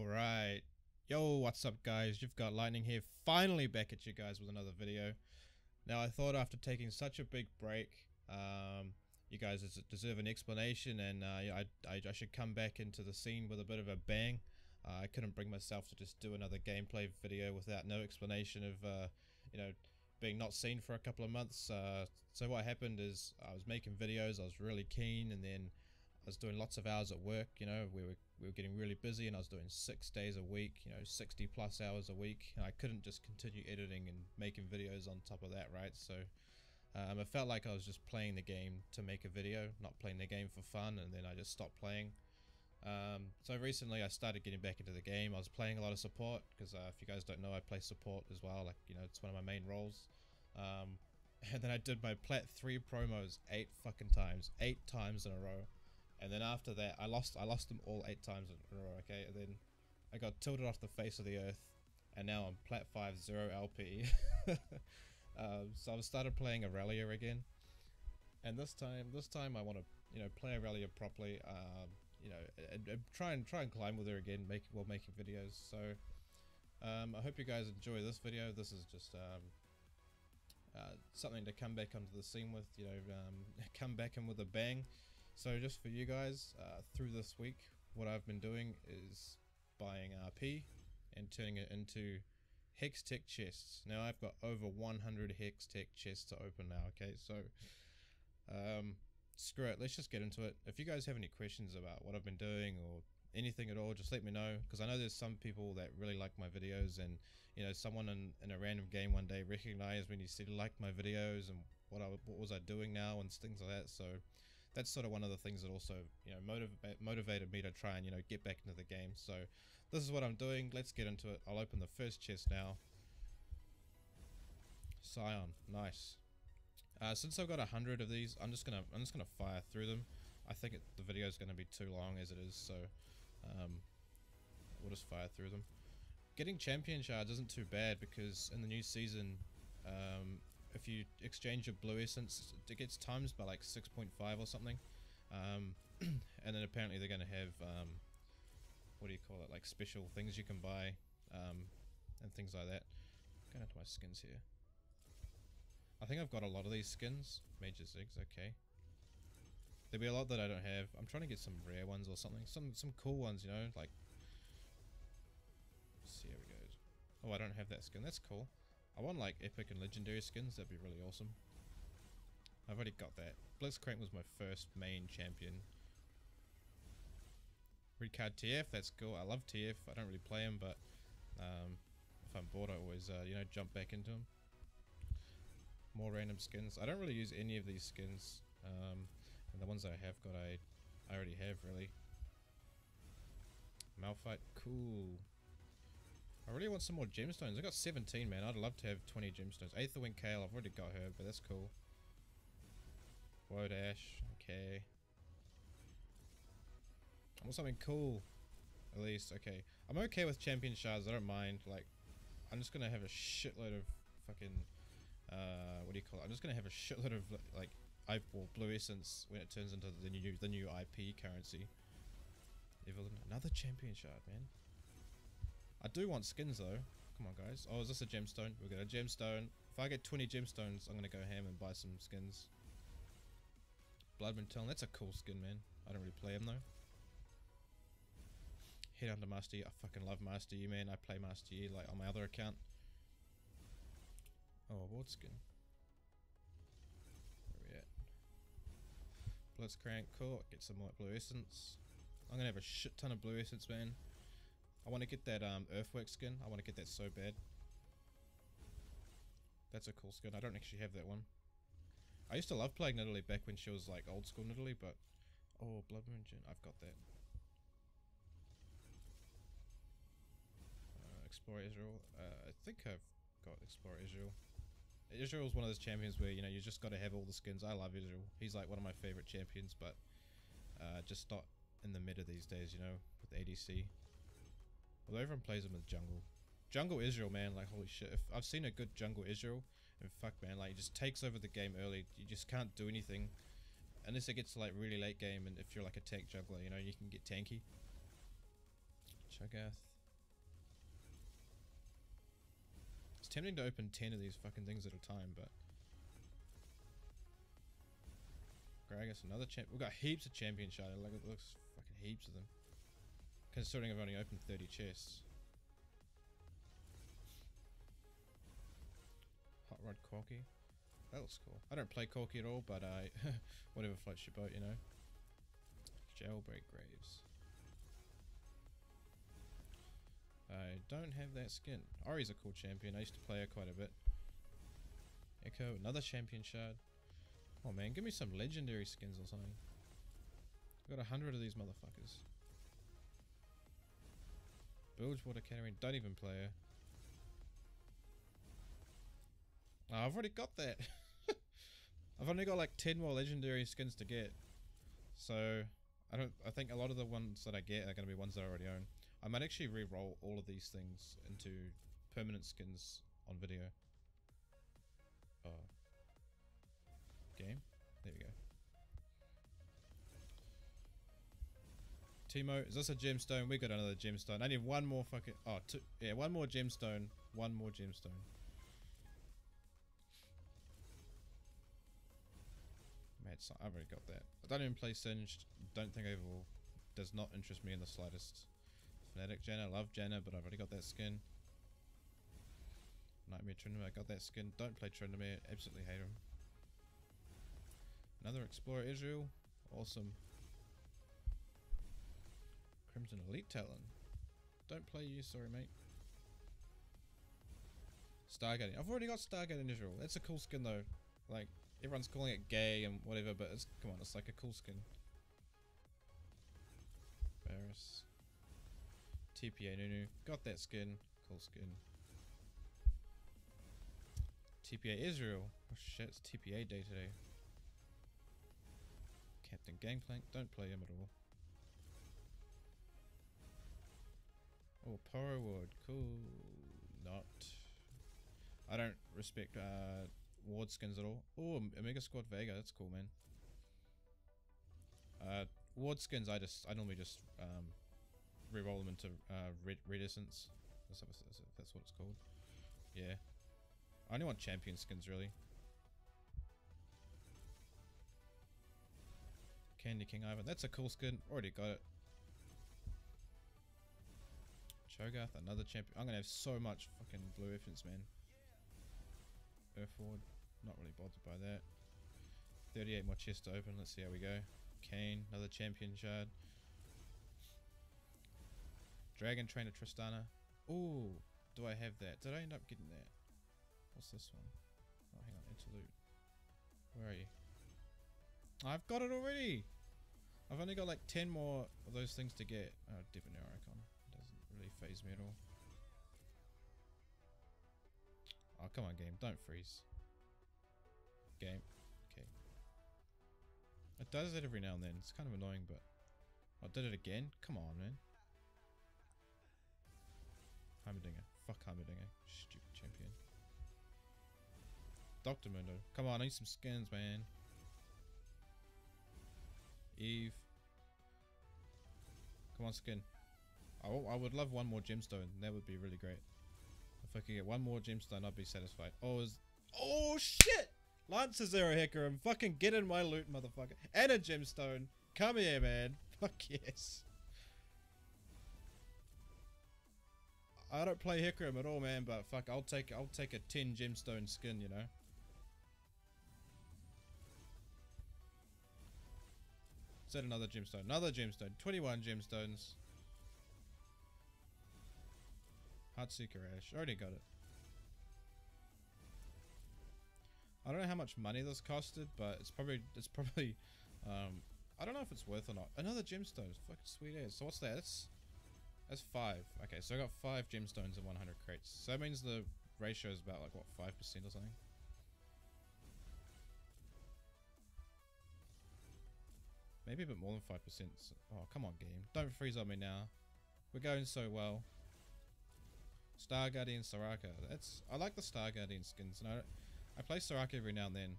Alright. Yo, what's up guys? You've got Lightning here, finally back at you guys with another video. Now I thought after taking such a big break, um, you guys deserve an explanation and uh, I, I, I, should come back into the scene with a bit of a bang. Uh, I couldn't bring myself to just do another gameplay video without no explanation of, uh, you know, being not seen for a couple of months. Uh, so what happened is I was making videos, I was really keen and then I was doing lots of hours at work, you know, we were, we were getting really busy and I was doing six days a week, you know, 60 plus hours a week. And I couldn't just continue editing and making videos on top of that, right? So um, I felt like I was just playing the game to make a video, not playing the game for fun, and then I just stopped playing. Um, so recently I started getting back into the game. I was playing a lot of support, because uh, if you guys don't know, I play support as well, like, you know, it's one of my main roles. Um, and then I did my Plat 3 promos eight fucking times, eight times in a row. And then after that, I lost I lost them all eight times in a row, okay? And then I got tilted off the face of the earth, and now I'm plat 5 0 LP. um, so I've started playing Irelia again. And this time, this time I want to, you know, play Irelia properly. Um, you know, and, and try and try and climb with her again, make while making videos. So um, I hope you guys enjoy this video. This is just um, uh, something to come back onto the scene with. You know, um, come back in with a bang. So just for you guys, uh, through this week, what I've been doing is buying RP and turning it into hextech chests. Now I've got over 100 hextech chests to open now, okay? So, um, screw it, let's just get into it. If you guys have any questions about what I've been doing or anything at all, just let me know. Because I know there's some people that really like my videos and, you know, someone in, in a random game one day recognized when you said like my videos and what I what was I doing now and things like that. So, that's sort of one of the things that also you know motiv motivated me to try and you know get back into the game. So this is what I'm doing. Let's get into it. I'll open the first chest now. Scion. Nice. Uh, since I've got a hundred of these I'm just gonna I'm just gonna fire through them. I think it, the video is gonna be too long as it is so um, we'll just fire through them. Getting champion shards isn't too bad because in the new season um, if you exchange your blue essence, it gets times by like 6.5 or something. Um, and then apparently they're going to have, um, what do you call it, like special things you can buy um, and things like that. Going into my skins here. I think I've got a lot of these skins. Major Ziggs, okay. There'll be a lot that I don't have. I'm trying to get some rare ones or something. Some some cool ones, you know, like... Let's see how it goes. Oh, I don't have that skin. That's cool. I want like epic and legendary skins, that'd be really awesome. I've already got that. Blitzcrank was my first main champion. Red card TF, that's cool. I love TF. I don't really play him, but um, if I'm bored, I always, uh, you know, jump back into him. More random skins. I don't really use any of these skins. Um, and the ones I have got, I, I already have, really. Malphite, cool. I really want some more gemstones. I got 17, man. I'd love to have 20 gemstones. Aetherwing Kayle, I've already got her, but that's cool. Wodash, okay. I want something cool. At least, okay. I'm okay with champion shards, I don't mind. Like, I'm just gonna have a shitload of fucking, uh, what do you call it? I'm just gonna have a shitload of, like, well, blue essence when it turns into the new, the new IP currency. Another champion shard, man. I do want skins though. Come on guys. Oh, is this a gemstone? we got a gemstone. If I get 20 gemstones, I'm going to go ham and buy some skins. Blood Moon Talon. That's a cool skin, man. I don't really play him though. Headhunter Master Yi. I fucking love Master Yi, man. I play Master Yi like on my other account. Oh, award skin. Where we at? Blitzcrank. Cool. Get some more blue essence. I'm going to have a shit ton of blue essence, man. I want to get that um, Earthwork skin. I want to get that so bad. That's a cool skin. I don't actually have that one. I used to love playing Nidalee back when she was like old school Nidalee, but... Oh, Blood Moon Jhin. I've got that. Uh, Explorer Ezreal. Uh, I think I've got Explorer Ezreal. Ezreal is one of those champions where, you know, you just got to have all the skins. I love Ezreal. He's like one of my favorite champions, but uh, just not in the meta these days, you know, with ADC. Although everyone plays him as jungle. Jungle Ezreal, man, like holy shit. If I've seen a good jungle Ezreal, and fuck, man, like he just takes over the game early. You just can't do anything unless it gets to like really late game, and if you're like a tank juggler, you know, you can get tanky. Cho'Gath. It's tempting to open ten of these fucking things at a time, but. Gragas, another champ. We've got heaps of champion shard. Like it looks fucking heaps of them. Considering I've only opened 30 chests. Hot Rod Corki. That looks cool. I don't play Corki at all, but I... whatever floats your boat, you know. Jailbreak Graves. I don't have that skin. Ori's a cool champion. I used to play her quite a bit. Ekko, another champion shard. Oh man, give me some legendary skins or something. I've got a hundred of these motherfuckers. Bilgewater Katarina, don't even play her. Oh, I've already got that. I've only got like 10 more legendary skins to get. So, I don't. I think a lot of the ones that I get are going to be ones that I already own. I might actually re-roll all of these things into permanent skins on video. Oh. Teemo, is this a gemstone? We got another gemstone. I need one more fucking... Oh, two, yeah, one more gemstone. One more gemstone. Mad I've already got that. I don't even play Singed. Don't think will. Does not interest me in the slightest. Fnatic Janna, love Janna, but I've already got that skin. Nightmare Tryndamere, I got that skin. Don't play Tryndamere, absolutely hate him. Another Explorer Ezreal, awesome. Crimson Elite Talon. Don't play you, sorry mate. Star Guardian. I've already got Stargating Ezreal. That's a cool skin though. Like, everyone's calling it gay and whatever, but it's, come on, it's like a cool skin. Barris. TPA Nunu. Got that skin. Cool skin. TPA Ezreal. Oh shit, it's TPA day today. Captain Gangplank. Don't play him at all. Oh, power Ward. Cool. Not. I don't respect uh, Ward skins at all. Oh, Omega Squad Veigar. That's cool, man. Uh, Ward skins, I just, I normally just um, re-roll them into uh, red reticence. That's, that's what it's called. Yeah. I only want champion skins, really. Candy King Ivern. That's a cool skin. Already got it. Cho'Gath, another champion. I'm gonna have so much fucking blue infants, man. Earthward. Not really bothered by that. 38 more chests to open. Let's see how we go. Kayn, another champion shard. Dragon Trainer Tristana. Ooh, do I have that? Did I end up getting that? What's this one? Oh, hang on, interlude. Where are you? I've got it already! I've only got like 10 more of those things to get. Oh, Debonair Icon. Phase me at all. Oh, come on, game. Don't freeze. Game. Okay. It does it every now and then. It's kind of annoying, but... I did it again? Come on, man. Heimerdinger. Fuck Heimerdinger. Stupid champion. Dr. Mundo. Come on, I need some skins, man. Eve. Come on, skin. I, I would love one more gemstone. That would be really great. If I could get one more gemstone, I'd be satisfied. Oh, is... Oh, shit! Lancer Zero Hecarim, fucking get in my loot, motherfucker. And a gemstone. Come here, man. Fuck yes. I don't play Hecarim at all, man, but fuck, I'll take I'll take a 10 gemstone skin, you know. Set another gemstone, another gemstone, 21 gemstones. Heartseeker Ashe, already got it. I don't know how much money this costed, but it's probably it's probably um I don't know if it's worth or not. Another gemstone, fucking sweet ass. So what's that? It's that's five. Okay, so I got five gemstones and 100 crates. So that means the ratio is about like, what, 5% or something? Maybe a bit more than 5%. Oh, come on, game. Don't freeze on me now. We're going so well. Star Guardian Soraka. That's I like the Star Guardian skins. And I, I play Soraka every now and then,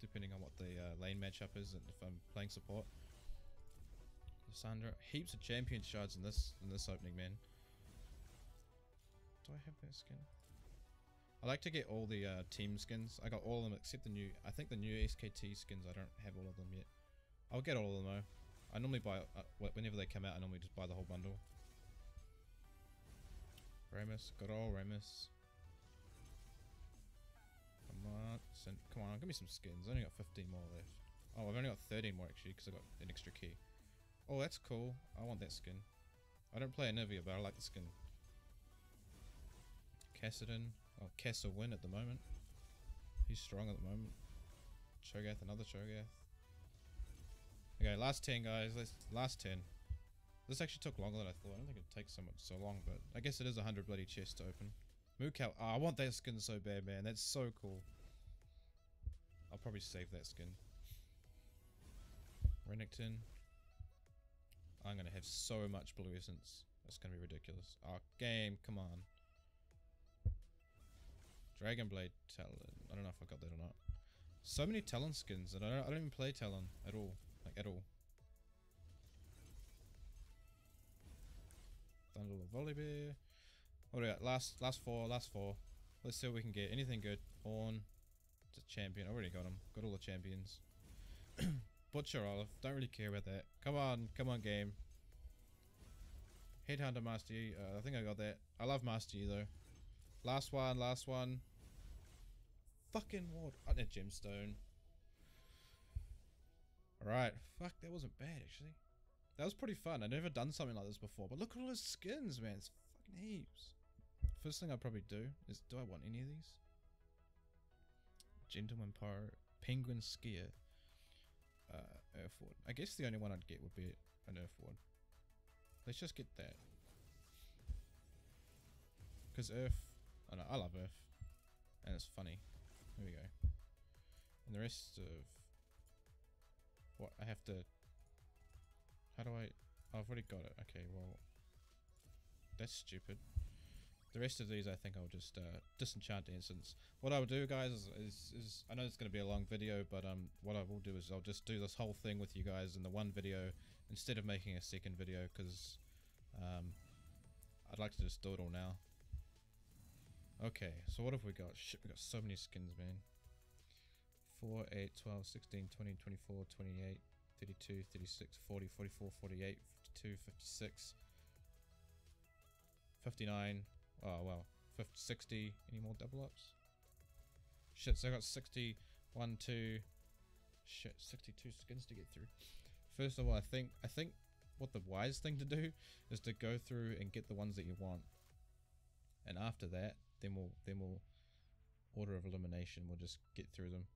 depending on what the uh, lane matchup is and if I'm playing support. Sandra, heaps of champion shards in this in this opening, man. Do I have that skin? I like to get all the uh, team skins. I got all of them except the new. I think the new SKT skins. I don't have all of them yet. I'll get all of them though. I normally buy uh, whenever they come out. I normally just buy the whole bundle. Rammus, got all Remus. Come on, send, come on, give me some skins. I only got 15 more left. Oh, I've only got 13 more actually because I got an extra key. Oh, that's cool. I want that skin. I don't play Anivia, but I like the skin. Kassadin. Oh, Kessa win at the moment. He's strong at the moment. Cho'Gath, another Cho'Gath. Okay, last 10 guys. Let's last 10. This actually took longer than I thought. I don't think it takes so much so long, but I guess it is a hundred bloody chests to open. Maokai. Oh, I want that skin so bad, man. That's so cool. I'll probably save that skin. Renekton. I'm gonna have so much blue essence. That's gonna be ridiculous. Oh, game, come on. Dragonblade Talon. I don't know if I got that or not. So many Talon skins, and I don't, I don't even play Talon at all. Like, at all. Thunderlord Volibear. What do we got? Last, last four, last four. Let's see what we can get. Anything good. Ornn. It's a champion. I already got him. Got all the champions. Butcher Olaf. Don't really care about that. Come on. Come on, game. Headhunter Master Yi. Uh, I think I got that. I love Master Yi, though. Last one. Last one. Fucking what? Oh, a gemstone. Alright. Fuck, that wasn't bad, actually. That was pretty fun. I've never done something like this before. But look at all those skins, man. It's fucking heaps. First thing I'd probably do is, do I want any of these? Gentleman Power, Penguin Skier, uh, Earthward. I guess the only one I'd get would be an Earth Earthward. Let's just get that. Because Earth, I know, I love Earth. And it's funny. There we go. And the rest of what I have to how do I oh, I've already got it. Okay, well that's stupid. The rest of these I think I'll just uh, disenchant essence. What I'll do guys is, is, is I know it's going to be a long video but um what I will do is I'll just do this whole thing with you guys in the one video instead of making a second video because um, I'd like to just do it all now. Okay, so what have we got? Shit, we got so many skins, man. 4, 8, 12, 16, 20, 24, 28, 32, 36, 40, 44, 48, 52, 56, 59. Oh, well. 50, 60. Any more double ups? Shit, so I got 60, 1, 2. Shit, 62 skins to get through. First of all, I think I think what the wise thing to do is to go through and get the ones that you want. And after that, then we'll then we'll order of elimination. We'll just get through them.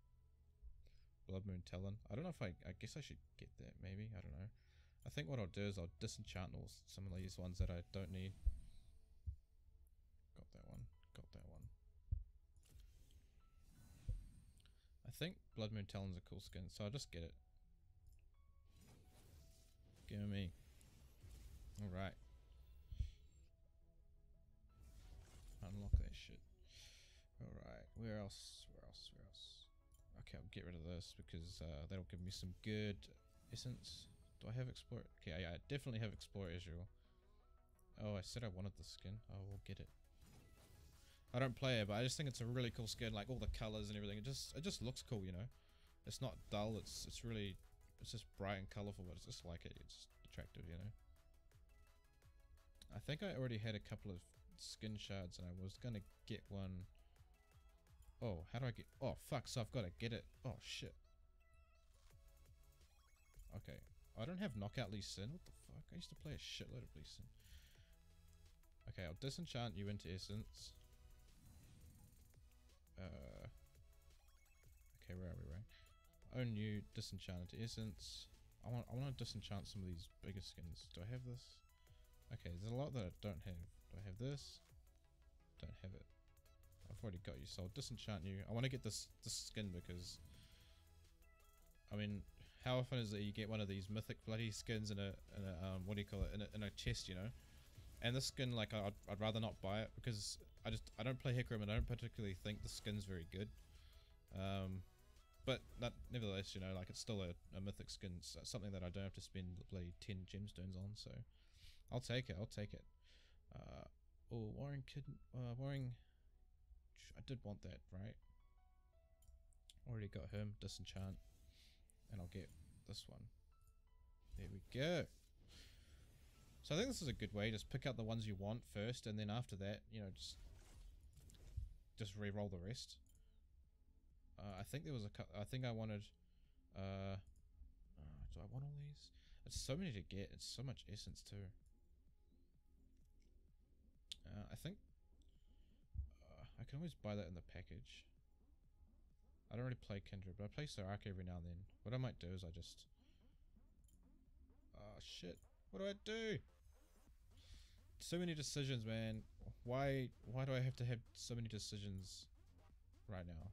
Blood Moon Talon. I don't know if I. I guess I should get that. Maybe I don't know. I think what I'll do is I'll disenchant all some of these ones that I don't need. Got that one. Got that one. I think Blood Moon Talon's a cool skin, so I'll just get it. Give me. Alright. Unlock that shit. Alright, where else? Okay, I'll get rid of this because uh, that'll give me some good essence. Do I have Explore? Okay, I, I definitely have Explore Ezreal. Oh, I said I wanted the skin. Oh, we'll get it. I don't play it, but I just think it's a really cool skin. Like all the colors and everything. It just it just looks cool, you know. It's not dull. It's it's really it's just bright and colorful, but it's just like it. It's attractive, you know. I think I already had a couple of skin shards and I was gonna get one. Oh, how do I get? Oh, fuck, so I've got to get it. Oh, shit. Okay. I don't have Knockout Lee Sin. What the fuck? I used to play a shitload of Lee Sin. Okay, I'll disenchant you into Essence. Uh, okay, where are we, right? Own you, disenchant into Essence. I want, I want to disenchant some of these bigger skins. Do I have this? Okay, there's a lot that I don't have. Do I have this? Don't have it. Already got you, so I'll disenchant you. I want to get this, this skin because... I mean, how often is it you get one of these mythic bloody skins in a, in a um, what do you call it, in a, in a chest, you know? And this skin, like, I'd, I'd rather not buy it because I just, I don't play Hecarim and I don't particularly think the skin's very good. Um, but that, nevertheless, you know, like, it's still a, a mythic skin, so something that I don't have to spend bloody 10 gemstones on, so... I'll take it, I'll take it. Uh, oh, Warring Kid, uh, Warring I did want that, right? Already got him, disenchant. And I'll get this one. There we go. So I think this is a good way. Just pick out the ones you want first, and then after that, you know, just just re-roll the rest. Uh, I think there was a. I think I wanted. Uh, uh, do I want all these? It's so many to get. It's so much essence too. Uh, I think I can always buy that in the package. I don't really play Kindred, but I play Soraka every now and then. What I might do is I just... Oh shit. What do I do? So many decisions, man. Why why do I have to have so many decisions right now?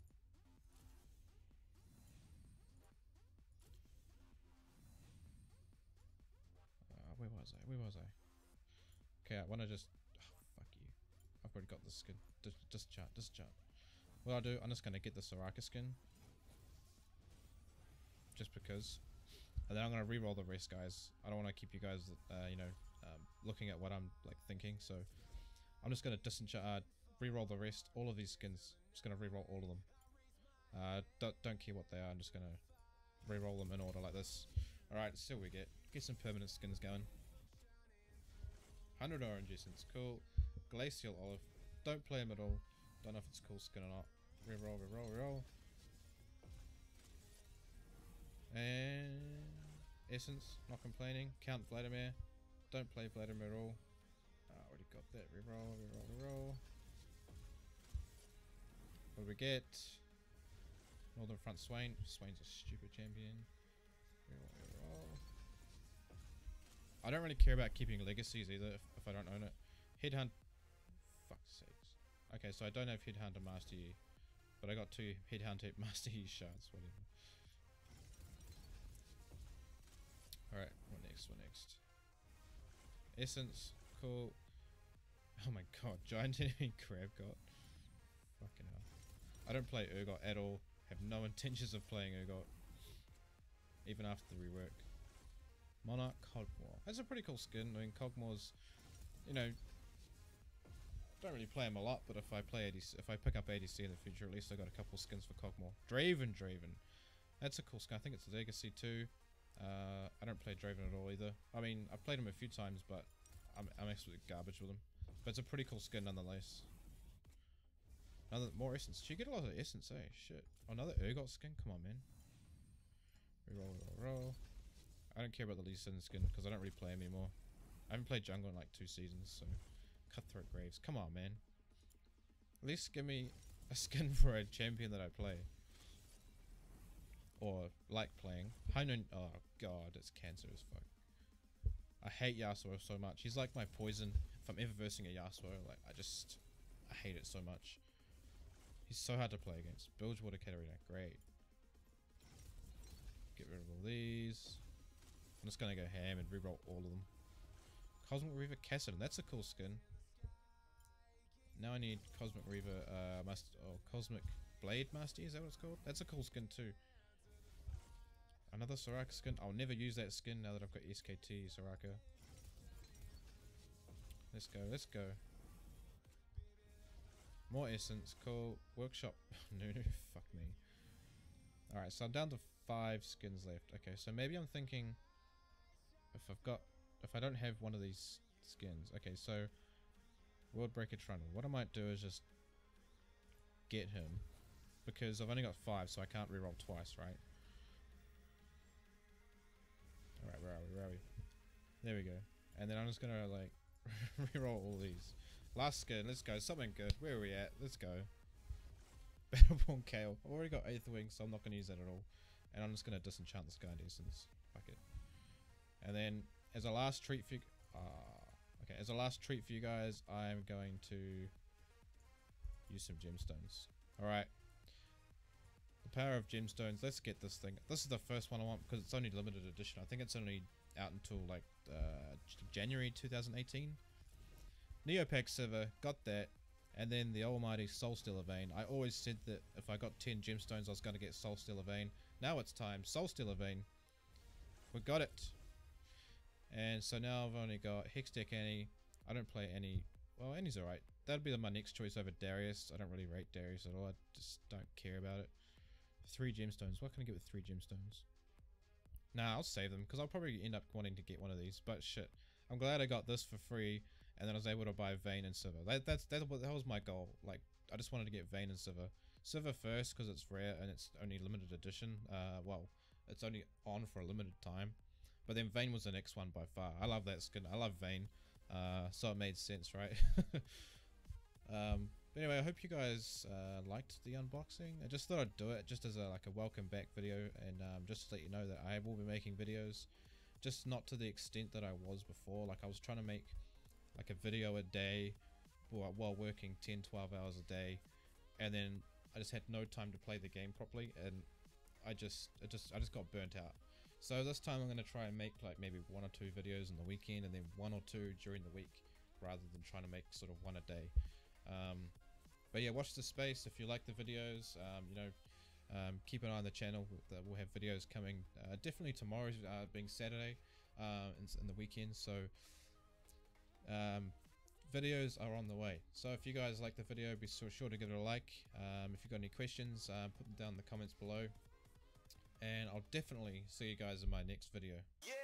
Uh, where was I? Where was I? Okay, I want to just... Oh, fuck you. I've already got the skin. Just, chat, just chat. What I'll do, I'm just going to get the Soraka skin. Just because. And then I'm going to re-roll the rest, guys. I don't want to keep you guys, uh, you know, um, looking at what I'm like thinking. So I'm just going to disenchant, uh, re-roll the rest. All of these skins. Just going to re-roll all of them. Uh, don't, don't care what they are. I'm just going to re-roll them in order like this. Alright, what we get. Get some permanent skins going. 100 orange essence. Cool. Glacial Olaf. Don't play him at all. Don't know if it's cool skin or not. Reroll, reroll, reroll. And Essence, not complaining. Count Vladimir. Don't play Vladimir at all. I uh, already got that. Reroll, reroll, reroll. What do we get? Northern Front Swain. Swain's a stupid champion. Reroll, reroll. I don't really care about keeping legacies either if, if I don't own it. Headhunt. Fuck's sakes. Okay, so I don't have Headhunter Master Yi. But I got two Headhunter Master Yi shards, whatever. Alright, what next, what next? Essence, cool. Oh my god, Giant Enemy Crabgot. Fucking hell. I don't play Urgot at all. Have no intentions of playing Urgot. Even after the rework. Monarch Kog'Maw. That's a pretty cool skin. I mean, Kog'Maw's, you know, don't really play him a lot, but if I play ADC, if I pick up ADC in the future, at least I got a couple skins for Kog'Maw. Draven, Draven. That's a cool skin. I think it's a Legacy too. Uh, I don't play Draven at all either. I mean, I've played him a few times, but I'm, I'm absolutely garbage with him. But it's a pretty cool skin nonetheless. Another more essence. You get a lot of essence, eh? Shit. Oh, another Urgot skin? Come on, man. Reroll, roll, roll. I don't care about the Lee Sin skin because I don't really play him anymore. I haven't played jungle in like two seasons, so cutthroat graves. Come on, man. At least give me a skin for a champion that I play. Or like playing. High Noon. Oh god, it's cancer as fuck. I hate Yasuo so much. He's like my poison. If I'm ever versing a Yasuo, like I just I hate it so much. He's so hard to play against. Bilgewater Katarina, great. Get rid of all these. I'm just gonna go ham and reroll all of them. Cosmic Reaver Kassadin, that's a cool skin. Now I need Cosmic Reaver, uh, Master, oh, Cosmic Blade Master, is that what it's called? That's a cool skin too. Another Soraka skin. I'll never use that skin now that I've got SKT Soraka. Let's go, let's go. More essence, cool. Workshop. no, no, fuck me. Alright, so I'm down to five skins left. Okay, so maybe I'm thinking if I've got, if I don't have one of these skins. Okay, so Worldbreaker Trundle. What I might do is just get him because I've only got five, so I can't reroll twice, right? Alright, where are we? Where are we? There we go. And then I'm just gonna like reroll all these. Last skin, let's go. Something good. Where are we at? Let's go. Battleborn Kayle. I've already got Aetherwing, so I'm not to use that at all. And I'm just to disenchant this guy in essence. Fuck it. And then, as a last treat for you... Uh, okay, as a last treat for you guys, I'm going to use some gemstones. Alright. The power of gemstones. Let's get this thing. This is the first one I want because it's only limited edition. I think it's only out until like uh, January 2018. Neo PAX Sivir, got that. And then the almighty Soulstealer Vayne. I always said that if I got 10 gemstones I was going to get Soulstealer Vayne. Now it's time. Soulstealer Vayne. We got it. And so now I've only got Hextech Annie. I don't play any. Well, Annie's alright. that'd be my next choice over Darius. I don't really rate Darius at all. I just don't care about it. Three gemstones. What can I get with three gemstones? Nah, I'll save them because I'll probably end up wanting to get one of these. But shit, I'm glad I got this for free, and then I was able to buy Vayne and Sivir. That, that's that, that was my goal. Like I just wanted to get Vayne and Silver. Sivir first because it's rare and it's only limited edition. Uh, well, it's only on for a limited time. But then Vayne was the next one by far. I love that skin. I love Vayne. Uh, so it made sense, right? um, anyway, I hope you guys uh, liked the unboxing. I just thought I'd do it just as a like a welcome back video, and um, just to let you know that I will be making videos, just not to the extent that I was before. Like I was trying to make like a video a day while, working 10, 12 hours a day, and then I just had no time to play the game properly, and I just, I just, I just got burnt out. So this time I'm going to try and make like maybe one or two videos in the weekend, and then one or two during the week, rather than trying to make sort of one a day. Um, but yeah, watch the space if you like the videos. Um, you know, um, keep an eye on the channel. We'll have videos coming. Uh, definitely tomorrow, uh, being Saturday, uh, in, in the weekend. So um, videos are on the way. So if you guys like the video, be sure to give it a like. Um, if you've got any questions, uh, put them down in the comments below. And I'll definitely see you guys in my next video. Yeah.